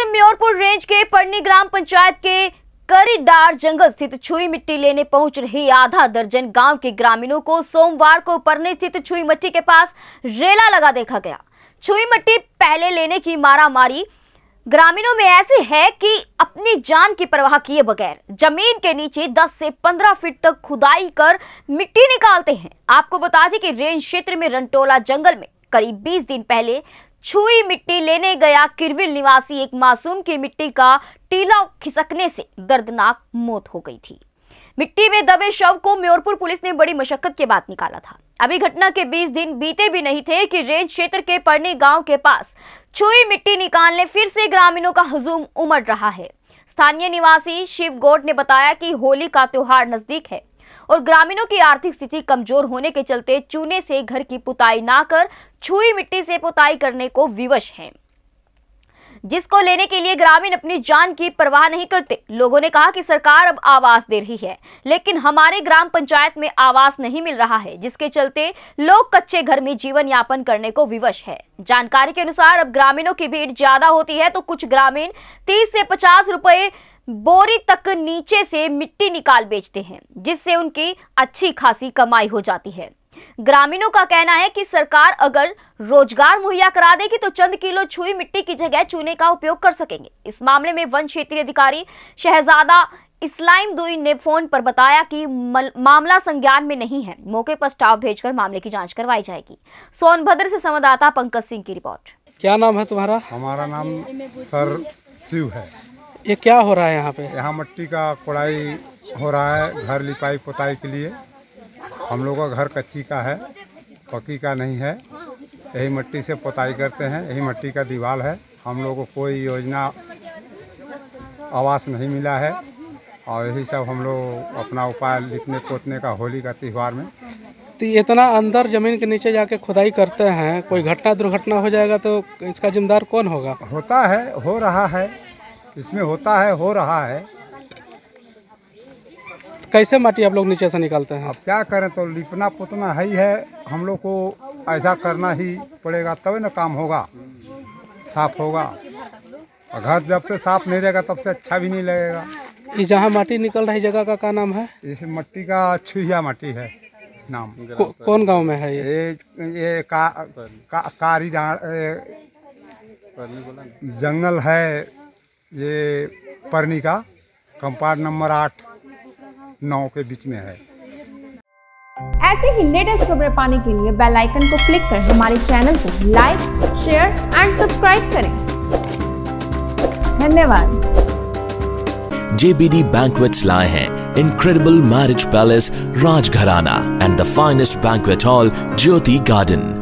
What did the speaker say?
Myorpur range के पड़नी ग्राम पंचायत के करीडार जंगल स्थित छुई मिट्टी लेने पहुँच रही आधा दर्जन गाँव के ग्रामीणों को सोमवार को परनी स्थित छुई मिट्टी के पास रेला लगा देखा गया। छुई मिट्टी पहले लेने की मारा मारी ग्रामीणों में ऐसी है कि अपनी जान की परवाह किए बगैर ज़मीन के नीचे 10 से 15 फीट तक खुदाई कर मिट्टी निकालते हैं। आपको बता दें कि रेंज क्षेत्र में रंटोला जंगल में करीब 20 दिन पहले छुई मिट्टी लेने गया किरविल निवासी। एक मासूम की मिट्टी का टीला खिसकने से दर्दनाक मौत हो गई थी। मिट्टी में दबे शव को म्योरपुर पुलिस ने बड़ी मशक्कत के बाद निकाला था। अभी घटना के 20 दिन बीते भी नहीं थे कि रेंज क्षेत्र के परनी गाँव के पास छुई मिट्टी निकालने फिर से ग्रामीणों का हुजूम उमड़ रहा है। स्थानीय निवासी शिव गोट ने बताया कि होली का त्योहार नज़दीक है। और ग्रामीणों की आर्थिक स्थिति कमज़ोर होने के चलते चूने से घर की पुताई ना कर, छुई मिट्टी से पुताई करने को विवश हैं। जिसको लेने के लिए ग्रामीण अपनी जान की परवाह नहीं करते, लोगों ने कहा कि सरकार अब आवास दे रही है, लेकिन हमारे ग्राम पंचायत में आवास नहीं मिल रहा है, जिसके चलते लोग कच्चे घर में जीवन यापन करने को विवश है। जानकारी के अनुसार अब ग्रामीणों की भीड़ ज़्यादा होती है तो कुछ ग्रामीण तीस से पचास रुपए बोरी तक नीचे से मिट्टी निकाल बेचते हैं जिससे उनकी अच्छी खासी कमाई हो जाती है। ग्रामीणों का कहना है कि सरकार अगर रोज़गार मुहैया करा देगी तो चंद किलो छुई मिट्टी की जगह चूने का उपयोग कर सकेंगे। इस मामले में वन क्षेत्रीय अधिकारी शहजादा इस्लाम दुई ने फ़ोन पर बताया कि मामला संज्ञान में नहीं है। मौके पर स्टाफ भेजकर मामले की जाँच करवाई जाएगी। सोनभद्र से संवाददाता पंकज सिंह की रिपोर्ट। क्या नाम है तुम्हारा? हमारा नाम सर शिव है। ये क्या हो रहा है यहाँ पे? यहाँ मिट्टी का कोड़ाई हो रहा है घर लिपाई पोताई के लिए। हम लोग का घर कच्ची का है पक्की का नहीं है। यही मिट्टी से पोताई करते हैं यही मिट्टी का दीवार है। हम लोग को कोई योजना आवास नहीं मिला है और यही सब हम लोग अपना उपाय लिखने पोतने का होली का त्यौहार में। तो इतना अंदर ज़मीन के नीचे जाके खुदाई करते हैं कोई घटना दुर्घटना हो जाएगा तो इसका जिम्मेदार कौन होगा? होता है हो रहा है। इसमें होता है हो रहा है। कैसे माटी आप लोग नीचे से निकालते हैं? अब क्या करें तो लिपना पोतना है ही है हम लोग को ऐसा करना ही पड़ेगा तब ना काम होगा साफ़ होगा। और घर जब से साफ़ नहीं रहेगा तब से अच्छा भी नहीं लगेगा। ये जहाँ माटी निकल रही जगह का क्या नाम है? इस मट्टी का छुहिया माटी है नाम। को, कौन गाँव में है ये? ये ये का, का, कारी जंगल है ये परनी का कंपार्ट नंबर आठ नौ के बीच में है ऐसे ही लेटेस्ट खबरें पाने के लिए बेल आइकन को क्लिक कर हमारे चैनल को लाइक शेयर एंड सब्सक्राइब करें धन्यवाद JBD Banquets lie हैं incredible marriage palace Rajgharana and the finest banquet hall Jyoti Garden.